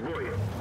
Roy.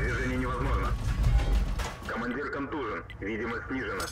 Движение невозможно. Командир контужен. Видимость снижена.